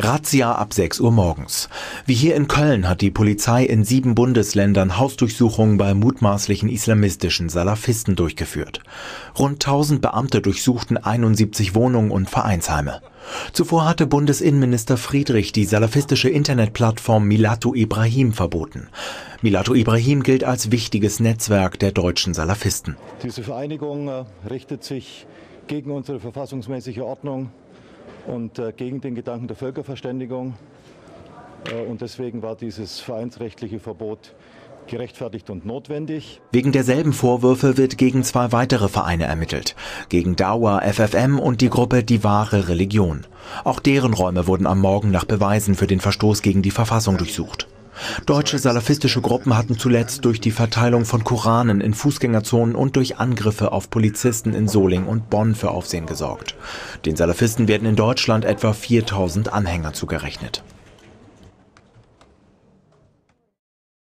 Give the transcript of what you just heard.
Razzia ab 6 Uhr morgens. Wie hier in Köln hat die Polizei in sieben Bundesländern Hausdurchsuchungen bei mutmaßlichen islamistischen Salafisten durchgeführt. Rund 1000 Beamte durchsuchten 71 Wohnungen und Vereinsheime. Zuvor hatte Bundesinnenminister Friedrich die salafistische Internetplattform Milatu Ibrahim verboten. Milatu Ibrahim gilt als wichtiges Netzwerk der deutschen Salafisten. Diese Vereinigung äh, richtet sich gegen unsere verfassungsmäßige Ordnung und äh, gegen den Gedanken der Völkerverständigung. Äh, und deswegen war dieses vereinsrechtliche Verbot gerechtfertigt und notwendig. Wegen derselben Vorwürfe wird gegen zwei weitere Vereine ermittelt. Gegen Dauer, FFM und die Gruppe Die wahre Religion. Auch deren Räume wurden am Morgen nach Beweisen für den Verstoß gegen die Verfassung durchsucht. Deutsche salafistische Gruppen hatten zuletzt durch die Verteilung von Koranen in Fußgängerzonen und durch Angriffe auf Polizisten in Soling und Bonn für Aufsehen gesorgt. Den Salafisten werden in Deutschland etwa 4000 Anhänger zugerechnet.